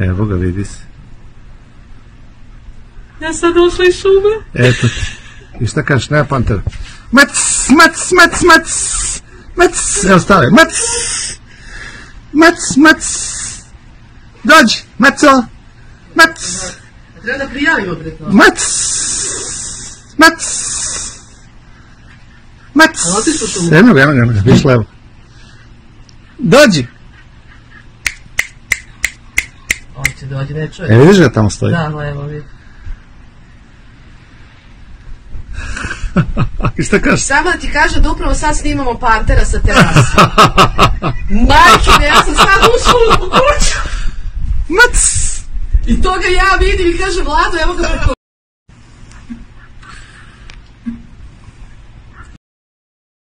Evo ga, vidi se. Ja sam došla iz šume. Eto ti. I šta kažeš, nema pantera? Mac, mac, mac, mac, mac, evo stave, mac, mac, mac, dođi, maco, mac, Treba da prijavimo pred to. mac, mac, mac, A otišao su mu? eno ga, eno ga, eno ga, vidiš levo. Dođi, Hoće dođi, ne e čuje. vidiš ga tamo stoji. Da, evo vidi. I šta kažeš? Samo da ti kažem da upravo sad snimamo Pantera sa terasa. Majke, ja sam sad ušla u kuću. Mac! I to ga ja vidim i kažem, Vlado, evo ga preko